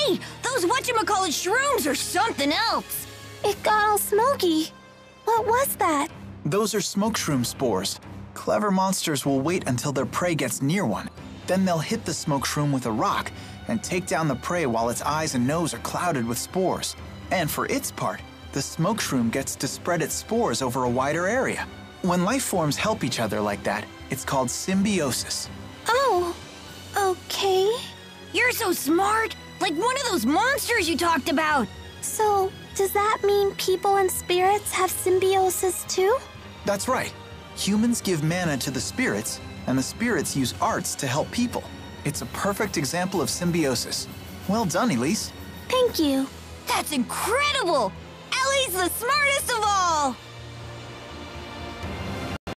Hey, those whatchamacallit shrooms are something else. It got all smoky. What was that? Those are smoke shroom spores. Clever monsters will wait until their prey gets near one. Then they'll hit the smoke shroom with a rock and take down the prey while its eyes and nose are clouded with spores. And for its part, the smoke shroom gets to spread its spores over a wider area. When life forms help each other like that, it's called symbiosis. Oh, okay. You're so smart, like one of those monsters you talked about. So, does that mean people and spirits have symbiosis too? That's right. Humans give mana to the spirits, and the spirits use arts to help people. It's a perfect example of symbiosis. Well done, Elize. Thank you. That's incredible! Ellie's the smartest of all!